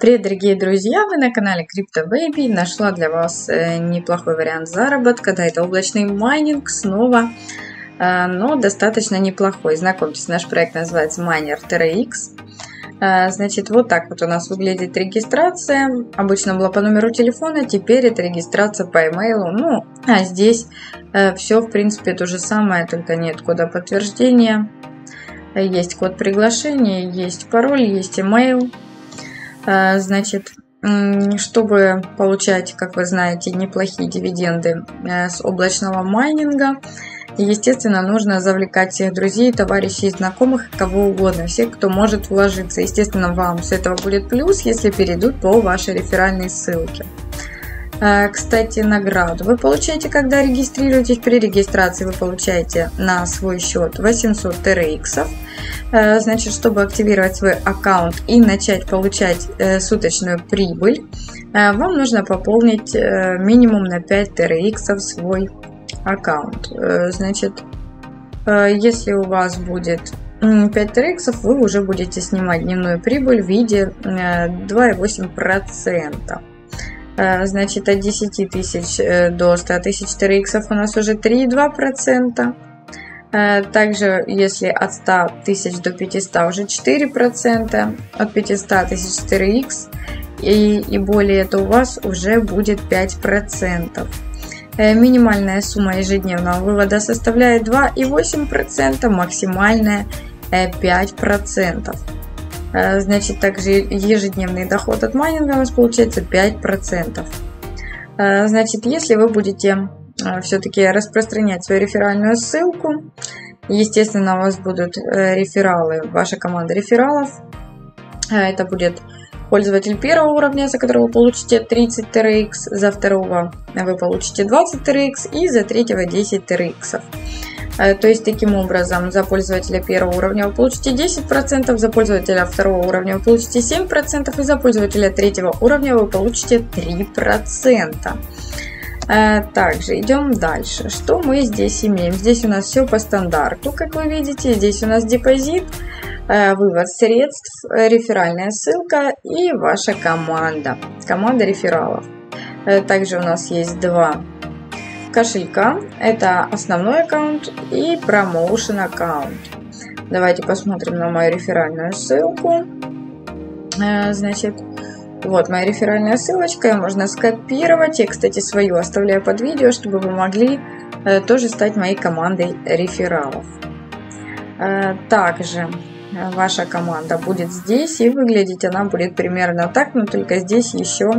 Привет, дорогие друзья! Вы на канале CryptoBaby. Нашла для вас э, неплохой вариант заработка. Да, это облачный майнинг снова, э, но достаточно неплохой. Знакомьтесь, наш проект называется Miner TRX. Э, значит, вот так вот у нас выглядит регистрация. Обычно была по номеру телефона, теперь это регистрация по email. Ну, а здесь все, в принципе, то же самое, только нет кода подтверждения. Есть код приглашения, есть пароль, есть email. А, значит, чтобы получать, как вы знаете, неплохие дивиденды э, с облачного майнинга, естественно, нужно завлекать всех друзей, товарищей, знакомых, кого угодно, всех, кто может вложиться. Естественно, вам с этого будет плюс, если перейдут по вашей реферальной ссылке. А, кстати, награду вы получаете, когда регистрируетесь. При регистрации вы получаете на свой счет 800 TRX. А, значит, чтобы активировать свой аккаунт и начать получать э, суточную прибыль, а, вам нужно пополнить э, минимум на 5 TRX свой аккаунт. Э, значит, если у вас будет 5 TRX, вы уже будете снимать дневную прибыль в виде 2,8%. Э, значит, от 10 тысяч э, до 100 тысяч TRX у нас уже 3,2%. Э, также, если от 100 тысяч до 500 уже 4%, от 500 тысяч TRX и, и более, то у вас уже будет 5%. Минимальная сумма ежедневного вывода составляет 2,8%, максимальная 5%. Э, значит, также ежедневный доход от майнинга у нас получается 5%. Э, значит, если вы будете э, все-таки распространять свою реферальную ссылку, естественно, у вас будут рефералы, ваша команда рефералов. Это будет пользователь первого уровня, за которого вы получите 30 TRX, за второго вы получите 20 TRX и за третьего 10 TRX. Э, то есть, таким образом, за пользователя первого уровня вы получите 10%, за пользователя второго уровня вы получите 7%, и за пользователя третьего уровня вы получите 3%. Э, также идем дальше. Что мы здесь имеем? Здесь у нас все по стандарту, как вы видите. Здесь у нас депозит, э, вывод средств, реферальная ссылка и ваша команда. Команда рефералов. Также у нас есть два кошелька. Это основной аккаунт и промоушен аккаунт. Давайте посмотрим на мою реферальную ссылку. Э, значит, вот моя реферальная ссылочка, ее можно скопировать. Я, кстати, свою оставляю под видео, чтобы вы могли э, тоже стать моей командой рефералов. Э, также ваша команда будет здесь, и выглядеть она будет примерно так, но только здесь еще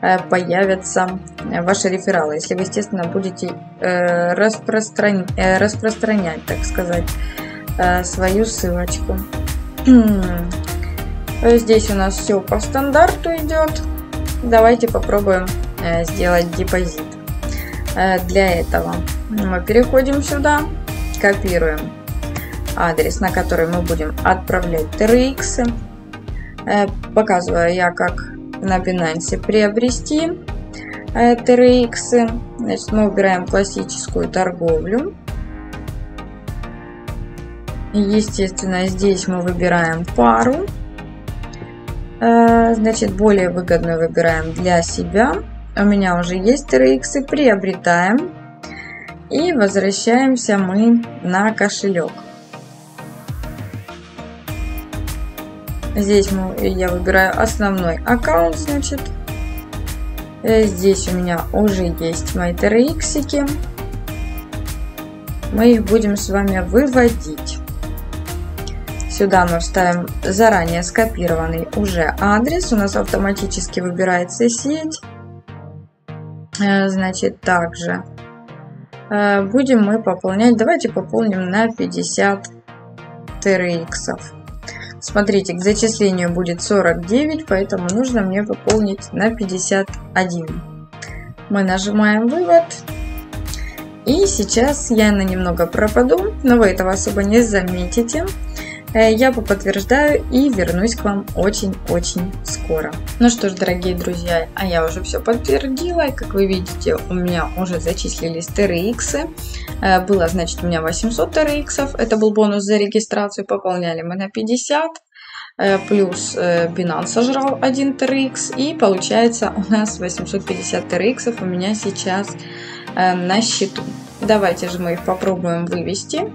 появятся ваши рефералы, если вы, естественно, будете э, распростран... Э, распространять, так сказать, свою ссылочку. Здесь у нас все по стандарту идет. Давайте попробуем сделать депозит. Для этого мы переходим сюда, копируем адрес, на который мы будем отправлять TRX. Показываю я, как на Binance приобрести TRX. Значит, мы выбираем классическую торговлю. Естественно, здесь мы выбираем пару. Э, значит, более выгодную выбираем для себя. У меня уже есть TRX. Приобретаем. И возвращаемся мы на кошелек. Здесь я выбираю основной аккаунт, значит. Э, здесь у меня уже есть мои TRX. Мы их будем с вами выводить. Сюда мы вставим заранее скопированный уже адрес. У нас автоматически выбирается сеть. Э, значит, также э, будем мы пополнять. Давайте пополним на 50 TRX. Смотрите, к зачислению будет 49, поэтому нужно мне пополнить на 51. Мы нажимаем вывод. И сейчас я на немного пропаду, но вы этого особо не заметите. Э, я подтверждаю и вернусь к вам очень-очень скоро. Ну что ж, дорогие друзья, а я уже все подтвердила. И как вы видите, у меня уже зачислились TRX. Э, было, значит, у меня 800 TRX. Это был бонус за регистрацию. Пополняли мы на 50. плюс Binance сожрал 1 TRX, и получается у нас 850 TRX у меня сейчас на счету. Давайте же мы их попробуем вывести.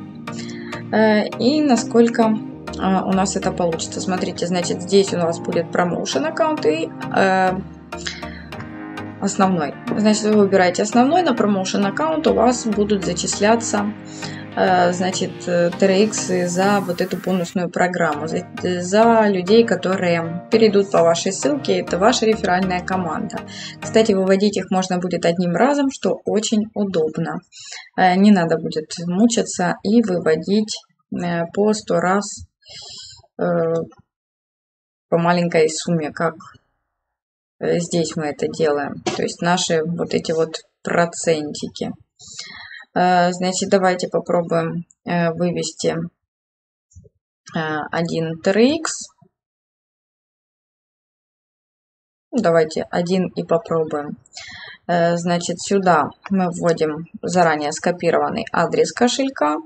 И насколько у нас это получится. Смотрите, значит, здесь у нас будет промоушен аккаунт и основной. Значит, вы выбираете основной, на промоушен аккаунт у вас будут зачисляться э, значит, TRX за вот эту бонусную программу, за, за людей, которые перейдут по вашей ссылке, это ваша реферальная команда. Кстати, выводить их можно будет одним разом, что очень удобно. Э, не надо будет мучиться и выводить э, по 100 раз по маленькой сумме, как Э, здесь мы это делаем. То есть наши вот эти вот процентики. Э, значит, давайте попробуем э, вывести 1 TRX. Давайте один и попробуем. Значит, сюда мы вводим заранее скопированный адрес кошелька.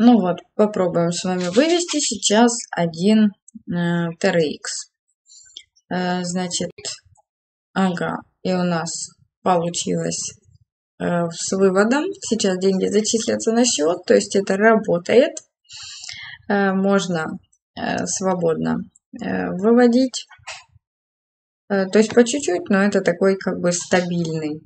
Ну вот, попробуем с вами вывести сейчас 1 TRX. Э, значит, ага, и у нас получилось э, с выводом. Сейчас деньги зачислятся на счет, то есть это работает. Э, можно свободно выводить. То есть по чуть-чуть, но это такой как бы стабильный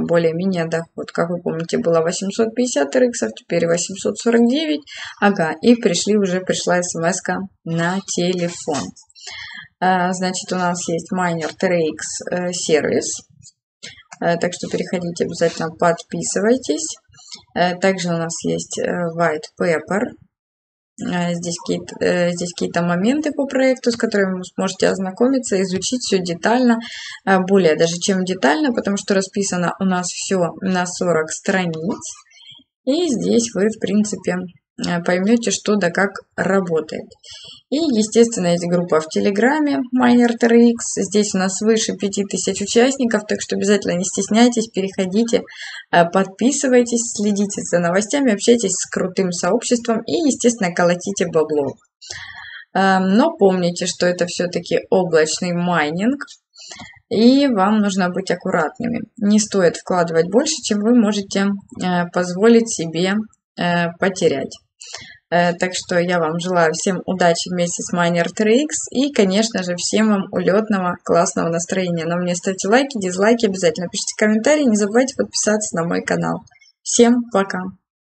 более-менее доход. Как вы помните, было 850 рексов, теперь 849. Ага, и пришли уже, пришла смс на телефон. А, значит, у нас есть майнер TRX э, сервис. Э, так что переходите обязательно, подписывайтесь. Э, также у нас есть White Paper. Здесь какие-то, здесь какие-то моменты по проекту, с которыми вы сможете ознакомиться, изучить все детально, более даже чем детально, потому что расписано у нас все на 40 страниц. И здесь вы, в принципе, поймете, что да как работает. И, естественно, есть группа в Телеграме MinerTRX. Здесь у нас выше 5000 участников, так что обязательно не стесняйтесь, переходите, э, подписывайтесь, следите за новостями, общайтесь с крутым сообществом и, естественно, колотите бабло. Эм, но помните, что это все-таки облачный майнинг, и вам нужно быть аккуратными. Не стоит вкладывать больше, чем вы можете э, позволить себе э, потерять. Э, так что я вам желаю всем удачи вместе с Miner 3X и, конечно же, всем вам улетного, классного настроения. Но мне ставьте лайки, дизлайки, обязательно пишите комментарии, не забывайте подписаться на мой канал. Всем пока!